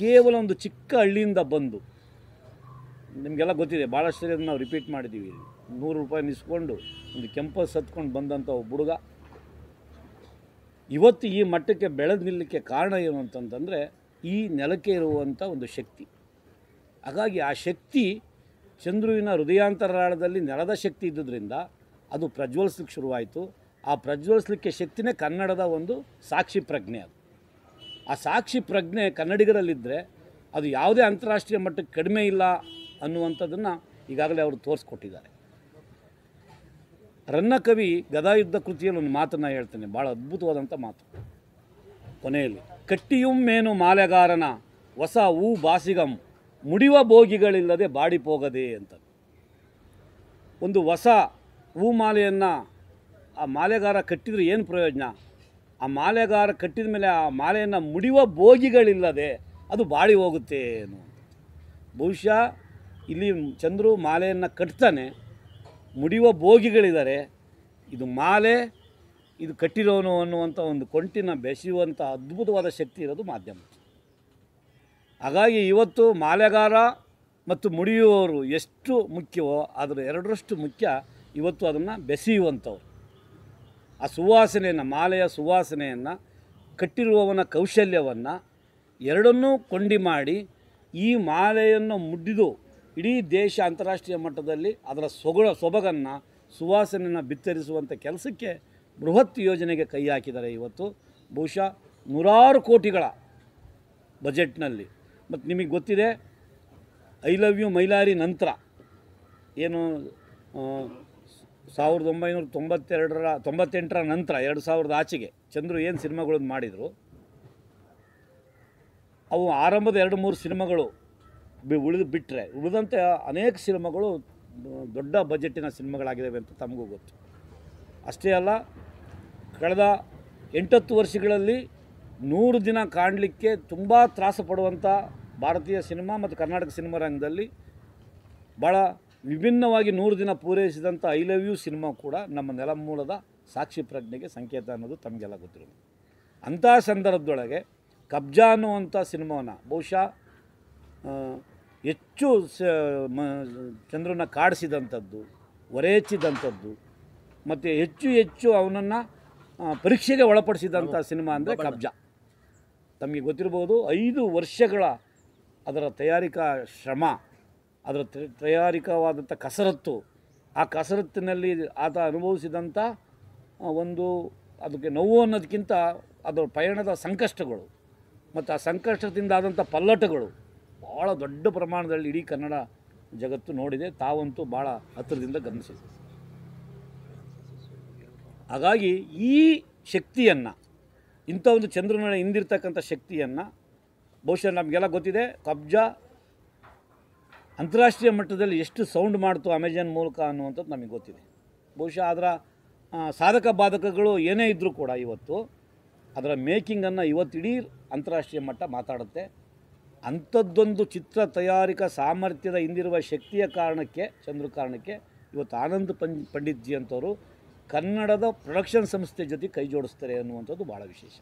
ಕೇವಲ ಒಂದು ಚಿಕ್ಕ ಹಳ್ಳಿಯಿಂದ ಬಂದು, ನಿಮಗೆಲ್ಲ ಗೊತ್ತಿದೆ ಭಾಳಷ್ಟು ಸರಿ ನಾವು ರಿಪೀಟ್ ಮಾಡಿದ್ದೀವಿ ನೂರು ರೂಪಾಯಿ ನಿಸ್ಕೊಂಡು ಒಂದು ಕೆಂಪಸ್ ಹತ್ಕೊಂಡು ಬಂದಂಥ ಒಬ್ಬ ಹುಡುಗ. ಇವತ್ತು ಈ ಮಟ್ಟಕ್ಕೆ ಬೆಳೆದು ನಿಲ್ಲಕ್ಕೆ ಕಾರಣ ಏನು ಅಂತಂತಂದರೆ, ಈ ನೆಲಕ್ಕೆ ಇರುವಂಥ ಒಂದು ಶಕ್ತಿ. ಹಾಗಾಗಿ ಆ ಶಕ್ತಿ ಚಂದ್ರುವಿನ ಹೃದಯಾಂತರಾಳದಲ್ಲಿ ನೆಲದ ಶಕ್ತಿ ಇದ್ದುದರಿಂದ ಅದು ಪ್ರಜ್ವಲಿಸ್ಲಿಕ್ಕೆ ಶುರುವಾಯಿತು. ಆ ಪ್ರಜ್ವಲಿಸ್ಲಿಕ್ಕೆ ಶಕ್ತಿನೇ ಕನ್ನಡದ ಒಂದು ಸಾಕ್ಷಿ ಪ್ರಜ್ಞೆ ಅದು. ಆ ಸಾಕ್ಷಿ ಪ್ರಜ್ಞೆ ಕನ್ನಡಿಗರಲ್ಲಿದ್ದರೆ ಅದು ಯಾವುದೇ ಅಂತಾರಾಷ್ಟ್ರೀಯ ಮಟ್ಟಕ್ಕೆ ಕಡಿಮೆ ಇಲ್ಲ ಅನ್ನುವಂಥದ್ದನ್ನು ಈಗಾಗಲೇ ಅವರು ತೋರಿಸ್ಕೊಟ್ಟಿದ್ದಾರೆ. ರನ್ನಕವಿ ಗದಾಯುದ್ಧ ಕೃತಿಯಲ್ಲಿ ಒಂದು ಮಾತನ್ನು ಹೇಳ್ತೇನೆ ಭಾಳ ಅದ್ಭುತವಾದಂಥ ಮಾತು. ಕೊನೆಯಲ್ಲಿ ಕಟ್ಟಿಯುಂ ಮೇನು ಮಾಲೆಗಾರನ, ಹೊಸ ಹೂ ಬಾಸಿಗಂ, ಮುಡಿವ ಬೋಗಿಗಳಿಲ್ಲದೆ ಬಾಡಿಪೋಗದೆ ಅಂತ ಒಂದು ಹೊಸ ಹೂ ಮಾಲೆಯನ್ನು ಆ ಮಾಲೆಗಾರ ಕಟ್ಟಿದರೆ ಏನು ಪ್ರಯೋಜನ? ಆ ಮಾಲೆಗಾರ ಕಟ್ಟಿದ ಮೇಲೆ ಆ ಮಾಲೆಯನ್ನು ಮುಡಿಯುವ ಭೋಗಿಗಳಿಲ್ಲದೆ ಅದು ಬಾಳಿ ಹೋಗುತ್ತೆ ಏನು? ಬಹುಶಃ ಇಲ್ಲಿ ಚಂದ್ರು ಮಾಲೆಯನ್ನು ಕಟ್ತಾನೆ, ಮುಡಿಯುವ ಭೋಗಿಗಳಿದ್ದಾರೆ, ಇದು ಮಾಲೆ, ಇದು ಕಟ್ಟಿರೋನು ಅನ್ನುವಂಥ ಒಂದು ಕೊಂಟಿನ ಬೆಸೆಯುವಂಥ ಅದ್ಭುತವಾದ ಶಕ್ತಿ ಇರೋದು ಮಾಧ್ಯಮ. ಹಾಗಾಗಿ ಇವತ್ತು ಮಾಲೆಗಾರ ಮತ್ತು ಮುಡಿಯುವವರು ಎಷ್ಟು ಮುಖ್ಯವೋ ಅದರ ಎರಡರಷ್ಟು ಮುಖ್ಯ ಇವತ್ತು ಅದನ್ನು ಬೆಸೆಯುವಂಥವ್ರು. ಆ ಸುವಾಸನೆಯನ್ನು, ಮಾಲೆಯ ಸುವಾಸನೆಯನ್ನು, ಕಟ್ಟಿರುವವನ ಕೌಶಲ್ಯವನ್ನು ಎರಡನ್ನೂ ಕೊಂಡಿ ಮಾಡಿ ಈ ಮಾಲೆಯನ್ನು ಮುಡಿದು ಇಡೀ ದೇಶ ಅಂತಾರಾಷ್ಟ್ರೀಯ ಮಟ್ಟದಲ್ಲಿ ಅದರ ಸೊಗಳ ಸೊಬಗನ್ನು, ಸುವಾಸನೆಯನ್ನು ಬಿತ್ತರಿಸುವಂಥ ಕೆಲಸಕ್ಕೆ ಬೃಹತ್ ಯೋಜನೆಗೆ ಕೈ ಹಾಕಿದ್ದಾರೆ ಇವತ್ತು. ಬಹುಶಃ ನೂರಾರು ಕೋಟಿಗಳ ಬಜೆಟ್ನಲ್ಲಿ. ಮತ್ತು ನಿಮಗೆ ಗೊತ್ತಿದೆ, ಐ ಲವ್ ಯು ಮೈಲಾರಿ ನಂತರ. ಏನು ಸಾವಿರದ ಒಂಬೈನೂರ ತೊಂಬತ್ತೆರಡರ, ತೊಂಬತ್ತೆಂಟರ ನಂತರ, ಎರಡು ಸಾವಿರದ ಆಚೆಗೆ ಚಂದ್ರು ಏನು ಸಿನಿಮಾಗಳನ್ನು ಮಾಡಿದರು? ಅವು ಆರಂಭದ ಎರಡು ಮೂರು ಸಿನಿಮಾಗಳು ಬಿ ಉಳಿದು ಬಿಟ್ಟರೆ ಉಳಿದಂತೆ ಅನೇಕ ಸಿನಿಮಾಗಳು ದೊಡ್ಡ ಬಜೆಟ್ಟಿನ ಸಿನಿಮಾಗಳಾಗಿದ್ದಾವೆ ಅಂತ ತಮಗೂ ಗೊತ್ತು. ಅಷ್ಟೇ ಅಲ್ಲ, ಕಳೆದ ಎಂಟತ್ತು ವರ್ಷಗಳಲ್ಲಿ ನೂರು ದಿನ ಕಾಣಲಿಕ್ಕೆ ತುಂಬ ತ್ರಾಸ ಪಡುವಂಥ ಭಾರತೀಯ ಸಿನಿಮಾ ಮತ್ತು ಕರ್ನಾಟಕ ಸಿನಿಮಾ ರಂಗದಲ್ಲಿ ಭಾಳ ವಿಭಿನ್ನವಾಗಿ ನೂರು ದಿನ ಪೂರೈಸಿದಂಥ ಐ ಲವ್ ಯು ಸಿನಿಮಾ ಕೂಡ ನಮ್ಮ ನೆಲಮೂಲದ ಸಾಕ್ಷಿ ಪ್ರಜ್ಞೆಗೆ ಸಂಕೇತ ಅನ್ನೋದು ತಮಗೆಲ್ಲ ಗೊತ್ತಿರೋದು. ಅಂಥ ಸಂದರ್ಭದೊಳಗೆ ಕಬ್ಜಾ ಅನ್ನುವಂಥ ಸಿನಿಮಾವನ್ನು ಬಹುಶಃ ಹೆಚ್ಚು ಸ ಮ ಚಂದ್ರನ ಕಾಡಿಸಿದಂಥದ್ದು ಹೊರೆಹಚ್ಚಿದಂಥದ್ದು ಮತ್ತು ಹೆಚ್ಚು ಹೆಚ್ಚು ಅವನನ್ನು ಪರೀಕ್ಷೆಗೆ ಒಳಪಡಿಸಿದಂಥ ಸಿನಿಮಾ ಅಂದರೆ ಕಬ್ಜಾ. ತಮಗೆ ಗೊತ್ತಿರ್ಬೋದು ಐದು ವರ್ಷಗಳ ಅದರ ತಯಾರಿಕಾ ಶ್ರಮ. ಅದರ ತಯಾರಿಕವಾದಂಥ ಕಸರತ್ತು, ಆ ಕಸರತ್ತಿನಲ್ಲಿ ಆತ ಅನುಭವಿಸಿದಂಥ ಒಂದು ಅದಕ್ಕೆ ನೋವು ಅನ್ನೋದಕ್ಕಿಂತ ಅದರ ಪಯಣದ ಸಂಕಷ್ಟಗಳು ಮತ್ತು ಆ ಸಂಕಷ್ಟದಿಂದ ಆದಂಥ ಪಲ್ಲಟಗಳು ಭಾಳ ದೊಡ್ಡ ಪ್ರಮಾಣದಲ್ಲಿ ಇಡೀ ಕನ್ನಡ ಜಗತ್ತು ನೋಡಿದೆ. ತಾವಂತೂ ಭಾಳ ಹತ್ತಿರದಿಂದ ಗಮನಿಸಿದೆ. ಹಾಗಾಗಿ ಈ ಶಕ್ತಿಯನ್ನು, ಇಂಥ ಒಂದು ಚಂದ್ರನ ಹಿಂದಿರ್ತಕ್ಕಂಥ ಶಕ್ತಿಯನ್ನು ಬಹುಶಃ ನಮಗೆಲ್ಲ ಗೊತ್ತಿದೆ. ಕಬ್ಜಾ ಅಂತಾರಾಷ್ಟ್ರೀಯ ಮಟ್ಟದಲ್ಲಿ ಎಷ್ಟು ಸೌಂಡ್ ಮಾಡ್ತು ಅಮೆಜಾನ್ ಮೂಲಕ ಅನ್ನುವಂಥದ್ದು ನಮಗೆ ಗೊತ್ತಿದೆ. ಬಹುಶಃ ಅದರ ಸಾಧಕ ಬಾಧಕಗಳು ಏನೇ ಇದ್ದರೂ ಕೂಡ ಇವತ್ತು ಅದರ ಮೇಕಿಂಗನ್ನು ಇವತ್ತು ಇಡೀ ಅಂತಾರಾಷ್ಟ್ರೀಯ ಮಟ್ಟ ಮಾತಾಡುತ್ತೆ. ಅಂಥದ್ದೊಂದು ಚಿತ್ರ ತಯಾರಿಕಾ ಸಾಮರ್ಥ್ಯದ ಹಿಂದಿರುವ ಶಕ್ತಿಯ ಕಾರಣಕ್ಕೆ, ಚಂದ್ರ ಕಾರಣಕ್ಕೆ ಇವತ್ತು ಆನಂದ್ ಪಂ, ಪಂಡಿತ್ಜಿ ಅಂತವರು ಕನ್ನಡದ ಪ್ರೊಡಕ್ಷನ್ ಸಂಸ್ಥೆ ಜೊತೆ ಕೈ ಜೋಡಿಸ್ತಾರೆ ಅನ್ನುವಂಥದ್ದು ಭಾಳ ವಿಶೇಷ.